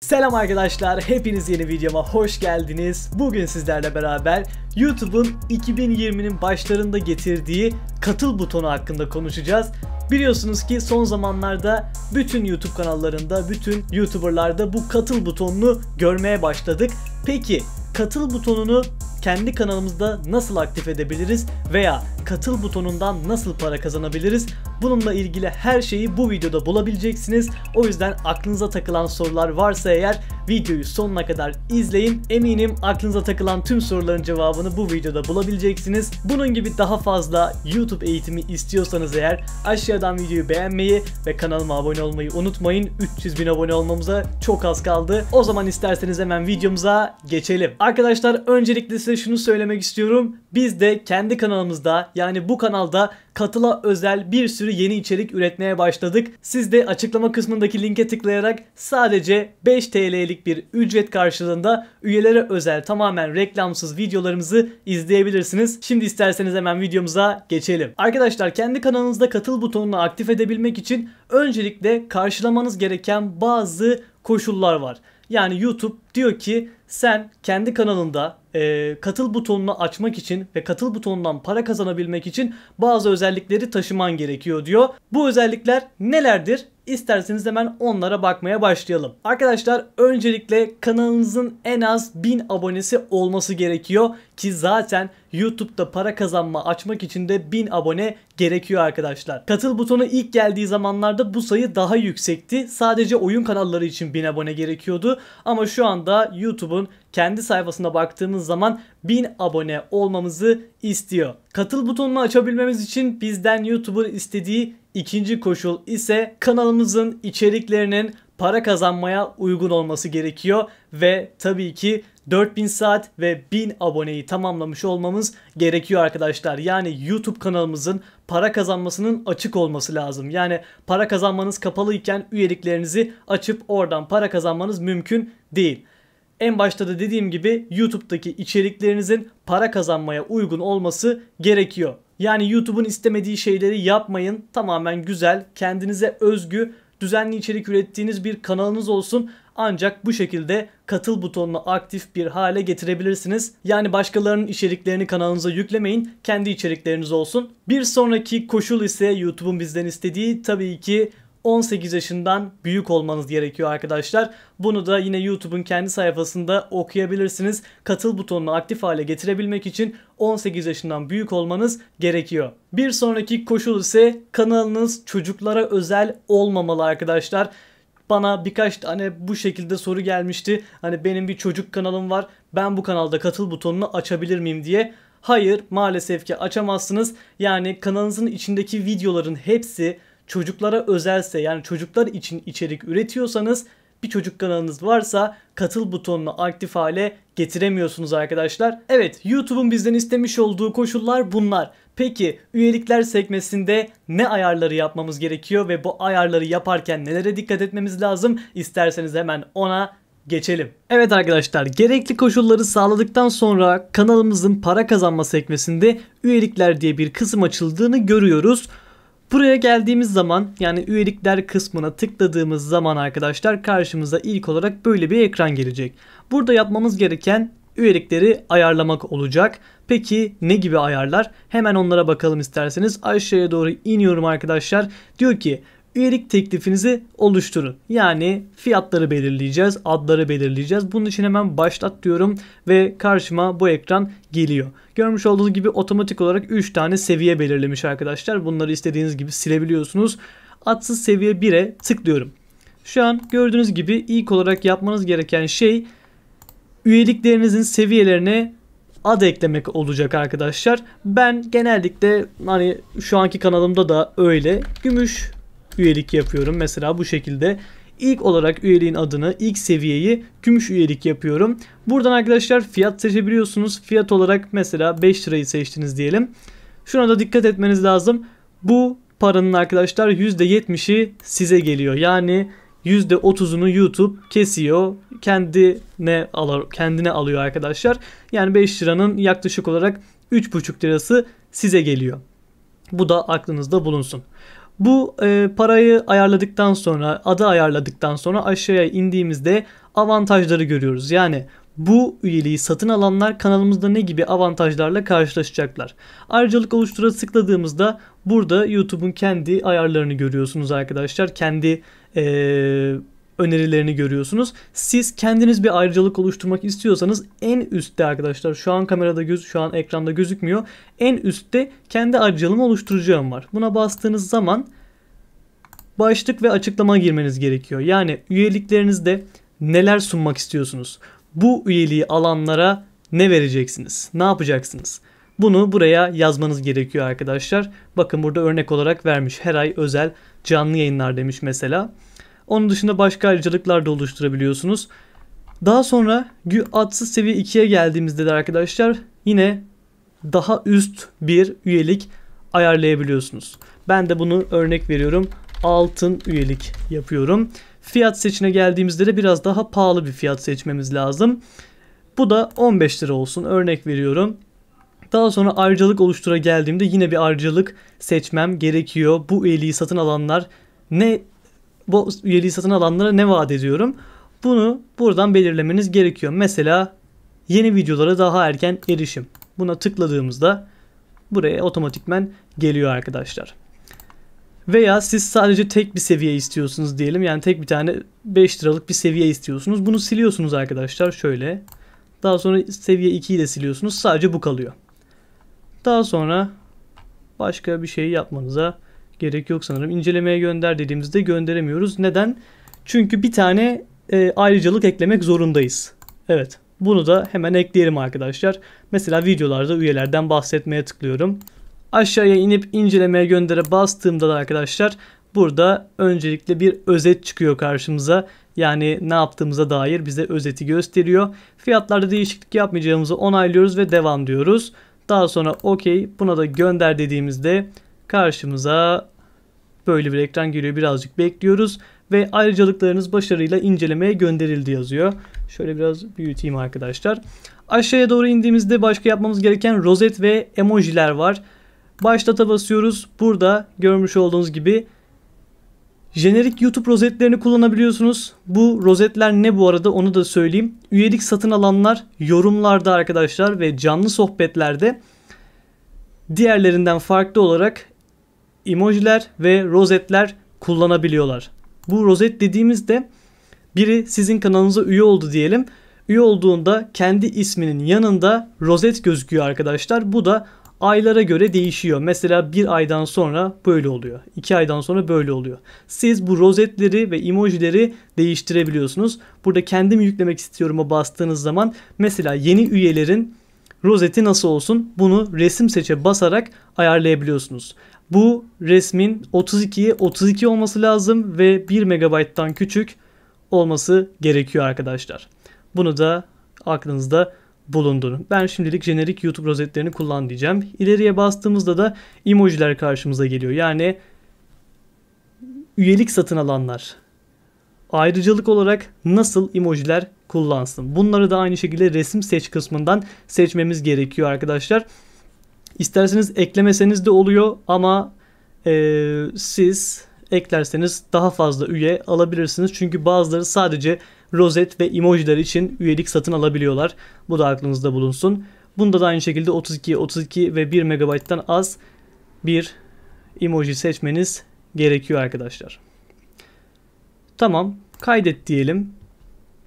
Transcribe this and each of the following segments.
Selam arkadaşlar, hepiniz yeni videoma hoş geldiniz. Bugün sizlerle beraber YouTube'un 2020'nin başlarında getirdiği katıl butonu hakkında konuşacağız. Biliyorsunuz ki son zamanlarda bütün YouTube kanallarında, bütün YouTuber'larda bu katıl butonunu görmeye başladık. Peki katıl butonunu kendi kanalımızda nasıl aktif edebiliriz veya katıl butonundan nasıl para kazanabiliriz? Bununla ilgili her şeyi bu videoda bulabileceksiniz. O yüzden aklınıza takılan sorular varsa eğer videoyu sonuna kadar izleyin. Eminim aklınıza takılan tüm soruların cevabını bu videoda bulabileceksiniz. Bunun gibi daha fazla YouTube eğitimi istiyorsanız eğer aşağıdan videoyu beğenmeyi ve kanalıma abone olmayı unutmayın. 300 bin abone olmamıza çok az kaldı. O zaman isterseniz hemen videomuza geçelim. Arkadaşlar öncelikle size şunu söylemek istiyorum. Biz de kendi kanalımızda yani bu kanalda katıla özel bir sürü yeni içerik üretmeye başladık. Siz de açıklama kısmındaki linke tıklayarak sadece 5 TL'lik bir ücret karşılığında üyelere özel tamamen reklamsız videolarımızı izleyebilirsiniz. Şimdi isterseniz hemen videomuza geçelim. Arkadaşlar kendi kanalınızda katıl butonunu aktif edebilmek için öncelikle karşılamanız gereken bazı koşullar var. Yani YouTube diyor ki sen kendi kanalında e, katıl butonunu açmak için ve katıl butonundan para kazanabilmek için bazı özellikleri taşıman gerekiyor diyor. Bu özellikler nelerdir? İsterseniz hemen onlara bakmaya başlayalım. Arkadaşlar öncelikle kanalınızın en az 1000 abonesi olması gerekiyor ki zaten YouTube'da para kazanma açmak için de 1000 abone gerekiyor arkadaşlar. Katıl butonu ilk geldiği zamanlarda bu sayı daha yüksekti. Sadece oyun kanalları için 1000 abone gerekiyordu ama şu anda YouTube'un kendi sayfasına baktığımız zaman 1000 abone olmamızı istiyor. Katıl butonunu açabilmemiz için bizden YouTube'un istediği ikinci koşul ise kanalımızın içeriklerinin para kazanmaya uygun olması gerekiyor ve tabii ki 4000 saat ve 1000 aboneyi tamamlamış olmamız gerekiyor arkadaşlar. Yani YouTube kanalımızın para kazanmasının açık olması lazım. Yani para kazanmanız kapalı iken üyeliklerinizi açıp oradan para kazanmanız mümkün değil. En başta da dediğim gibi YouTube'daki içeriklerinizin para kazanmaya uygun olması gerekiyor. Yani YouTube'un istemediği şeyleri yapmayın. Tamamen güzel, kendinize özgü, düzenli içerik ürettiğiniz bir kanalınız olsun. Ancak bu şekilde katıl butonunu aktif bir hale getirebilirsiniz. Yani başkalarının içeriklerini kanalınıza yüklemeyin. Kendi içerikleriniz olsun. Bir sonraki koşul ise YouTube'un bizden istediği tabii ki 18 yaşından büyük olmanız gerekiyor arkadaşlar. Bunu da yine YouTube'un kendi sayfasında okuyabilirsiniz. Katıl butonunu aktif hale getirebilmek için 18 yaşından büyük olmanız gerekiyor. Bir sonraki koşul ise kanalınız çocuklara özel olmamalı arkadaşlar bana birkaç tane bu şekilde soru gelmişti. Hani benim bir çocuk kanalım var. Ben bu kanalda katıl butonunu açabilir miyim diye. Hayır maalesef ki açamazsınız. Yani kanalınızın içindeki videoların hepsi çocuklara özelse yani çocuklar için içerik üretiyorsanız bir çocuk kanalınız varsa katıl butonunu aktif hale getiremiyorsunuz arkadaşlar. Evet YouTube'un bizden istemiş olduğu koşullar bunlar. Peki üyelikler sekmesinde ne ayarları yapmamız gerekiyor ve bu ayarları yaparken nelere dikkat etmemiz lazım? İsterseniz hemen ona geçelim. Evet arkadaşlar gerekli koşulları sağladıktan sonra kanalımızın para kazanma sekmesinde üyelikler diye bir kısım açıldığını görüyoruz. Buraya geldiğimiz zaman yani üyelikler kısmına tıkladığımız zaman arkadaşlar karşımıza ilk olarak böyle bir ekran gelecek. Burada yapmamız gereken üyelikleri ayarlamak olacak. Peki ne gibi ayarlar? Hemen onlara bakalım isterseniz. Aşağıya doğru iniyorum arkadaşlar. Diyor ki üyelik teklifinizi oluşturun. Yani fiyatları belirleyeceğiz, adları belirleyeceğiz. Bunun için hemen başlat diyorum ve karşıma bu ekran geliyor. Görmüş olduğunuz gibi otomatik olarak 3 tane seviye belirlemiş arkadaşlar. Bunları istediğiniz gibi silebiliyorsunuz. Adsız seviye 1'e tıklıyorum. Şu an gördüğünüz gibi ilk olarak yapmanız gereken şey üyeliklerinizin seviyelerine ad eklemek olacak arkadaşlar. Ben genellikle hani şu anki kanalımda da öyle gümüş üyelik yapıyorum. Mesela bu şekilde ilk olarak üyeliğin adını, ilk seviyeyi gümüş üyelik yapıyorum. Buradan arkadaşlar fiyat seçebiliyorsunuz. Fiyat olarak mesela 5 lirayı seçtiniz diyelim. Şuna da dikkat etmeniz lazım. Bu paranın arkadaşlar %70'i size geliyor. Yani %30'unu YouTube kesiyor. Kendine alır, kendine alıyor arkadaşlar. Yani 5 liranın yaklaşık olarak 3,5 lirası size geliyor. Bu da aklınızda bulunsun. Bu e, parayı ayarladıktan sonra, adı ayarladıktan sonra aşağıya indiğimizde avantajları görüyoruz. Yani bu üyeliği satın alanlar kanalımızda ne gibi avantajlarla karşılaşacaklar. Ayrıcalık oluştura tıkladığımızda burada YouTube'un kendi ayarlarını görüyorsunuz arkadaşlar. Kendi ee, önerilerini görüyorsunuz. Siz kendiniz bir ayrıcalık oluşturmak istiyorsanız en üstte arkadaşlar şu an kamerada göz şu an ekranda gözükmüyor. En üstte kendi ayrıcalığımı oluşturacağım var. Buna bastığınız zaman başlık ve açıklama girmeniz gerekiyor. Yani üyeliklerinizde neler sunmak istiyorsunuz? Bu üyeliği alanlara ne vereceksiniz? Ne yapacaksınız? Bunu buraya yazmanız gerekiyor arkadaşlar. Bakın burada örnek olarak vermiş. Her ay özel canlı yayınlar demiş mesela. Onun dışında başka ayrıcalıklar da oluşturabiliyorsunuz. Daha sonra adsız seviye 2'ye geldiğimizde de arkadaşlar yine daha üst bir üyelik ayarlayabiliyorsunuz. Ben de bunu örnek veriyorum. Altın üyelik yapıyorum. Fiyat seçine geldiğimizde de biraz daha pahalı bir fiyat seçmemiz lazım. Bu da 15 lira olsun. Örnek veriyorum. Daha sonra ayrıcalık oluştura geldiğimde yine bir ayrıcalık seçmem gerekiyor. Bu üyeliği satın alanlar ne bu üyeliği satın alanlara ne vaat ediyorum? Bunu buradan belirlemeniz gerekiyor. Mesela yeni videolara daha erken erişim. Buna tıkladığımızda buraya otomatikmen geliyor arkadaşlar. Veya siz sadece tek bir seviye istiyorsunuz diyelim. Yani tek bir tane 5 liralık bir seviye istiyorsunuz. Bunu siliyorsunuz arkadaşlar şöyle. Daha sonra seviye 2'yi de siliyorsunuz. Sadece bu kalıyor. Daha sonra başka bir şey yapmanıza gerek yok sanırım. İncelemeye gönder dediğimizde gönderemiyoruz. Neden? Çünkü bir tane e, ayrıcalık eklemek zorundayız. Evet. Bunu da hemen ekleyelim arkadaşlar. Mesela videolarda üyelerden bahsetmeye tıklıyorum. Aşağıya inip incelemeye göndere bastığımda da arkadaşlar burada öncelikle bir özet çıkıyor karşımıza. Yani ne yaptığımıza dair bize özeti gösteriyor. Fiyatlarda değişiklik yapmayacağımızı onaylıyoruz ve devam diyoruz. Daha sonra okey buna da gönder dediğimizde karşımıza böyle bir ekran geliyor. Birazcık bekliyoruz ve ayrıcalıklarınız başarıyla incelemeye gönderildi yazıyor. Şöyle biraz büyüteyim arkadaşlar. Aşağıya doğru indiğimizde başka yapmamız gereken rozet ve emojiler var. Başlata basıyoruz. Burada görmüş olduğunuz gibi jenerik YouTube rozetlerini kullanabiliyorsunuz. Bu rozetler ne bu arada onu da söyleyeyim. Üyelik satın alanlar yorumlarda arkadaşlar ve canlı sohbetlerde diğerlerinden farklı olarak emojiler ve rozetler kullanabiliyorlar. Bu rozet dediğimizde biri sizin kanalınıza üye oldu diyelim. Üye olduğunda kendi isminin yanında rozet gözüküyor arkadaşlar. Bu da aylara göre değişiyor. Mesela bir aydan sonra böyle oluyor. iki aydan sonra böyle oluyor. Siz bu rozetleri ve emojileri değiştirebiliyorsunuz. Burada kendim yüklemek istiyorum'a bastığınız zaman mesela yeni üyelerin rozeti nasıl olsun bunu resim seçe basarak ayarlayabiliyorsunuz. Bu resmin 32'ye 32 olması lazım ve 1 MB'tan küçük olması gerekiyor arkadaşlar. Bunu da aklınızda bulundurun. Ben şimdilik jenerik YouTube rozetlerini kullan diyeceğim. İleriye bastığımızda da emojiler karşımıza geliyor. Yani üyelik satın alanlar ayrıcalık olarak nasıl emojiler kullansın. Bunları da aynı şekilde resim seç kısmından seçmemiz gerekiyor arkadaşlar. İsterseniz eklemeseniz de oluyor ama e, siz eklerseniz daha fazla üye alabilirsiniz. Çünkü bazıları sadece rozet ve emojiler için üyelik satın alabiliyorlar. Bu da aklınızda bulunsun. Bunda da aynı şekilde 32, 32 ve 1 MB'dan az bir emoji seçmeniz gerekiyor arkadaşlar. Tamam kaydet diyelim.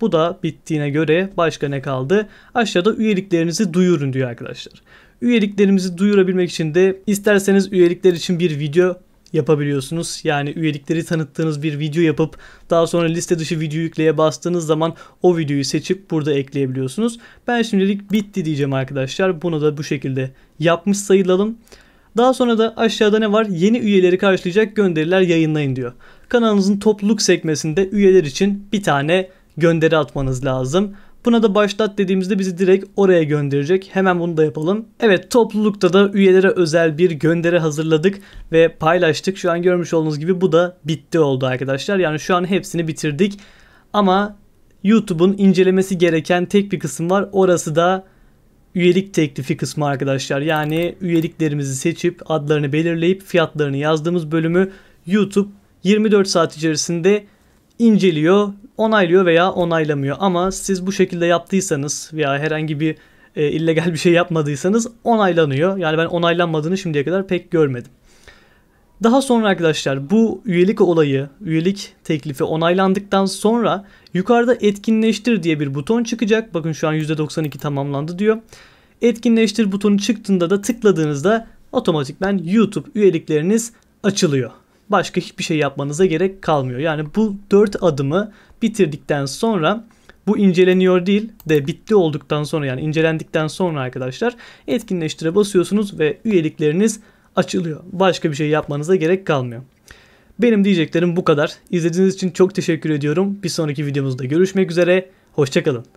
Bu da bittiğine göre başka ne kaldı? Aşağıda üyeliklerinizi duyurun diyor arkadaşlar. Üyeliklerimizi duyurabilmek için de isterseniz üyelikler için bir video yapabiliyorsunuz. Yani üyelikleri tanıttığınız bir video yapıp daha sonra liste dışı video yükleye bastığınız zaman o videoyu seçip burada ekleyebiliyorsunuz. Ben şimdilik bitti diyeceğim arkadaşlar. Bunu da bu şekilde yapmış sayılalım. Daha sonra da aşağıda ne var? Yeni üyeleri karşılayacak gönderiler yayınlayın diyor. Kanalınızın topluluk sekmesinde üyeler için bir tane gönderi atmanız lazım. Buna da başlat dediğimizde bizi direkt oraya gönderecek. Hemen bunu da yapalım. Evet toplulukta da üyelere özel bir gönderi hazırladık ve paylaştık. Şu an görmüş olduğunuz gibi bu da bitti oldu arkadaşlar. Yani şu an hepsini bitirdik. Ama YouTube'un incelemesi gereken tek bir kısım var. Orası da üyelik teklifi kısmı arkadaşlar. Yani üyeliklerimizi seçip adlarını belirleyip fiyatlarını yazdığımız bölümü YouTube 24 saat içerisinde inceliyor, onaylıyor veya onaylamıyor. Ama siz bu şekilde yaptıysanız veya herhangi bir e, illegal bir şey yapmadıysanız onaylanıyor. Yani ben onaylanmadığını şimdiye kadar pek görmedim. Daha sonra arkadaşlar bu üyelik olayı, üyelik teklifi onaylandıktan sonra yukarıda etkinleştir diye bir buton çıkacak. Bakın şu an %92 tamamlandı diyor. Etkinleştir butonu çıktığında da tıkladığınızda otomatikmen YouTube üyelikleriniz açılıyor. Başka hiçbir şey yapmanıza gerek kalmıyor. Yani bu 4 adımı bitirdikten sonra bu inceleniyor değil de bitti olduktan sonra yani incelendikten sonra arkadaşlar etkinleştire basıyorsunuz ve üyelikleriniz açılıyor. Başka bir şey yapmanıza gerek kalmıyor. Benim diyeceklerim bu kadar. İzlediğiniz için çok teşekkür ediyorum. Bir sonraki videomuzda görüşmek üzere. Hoşçakalın.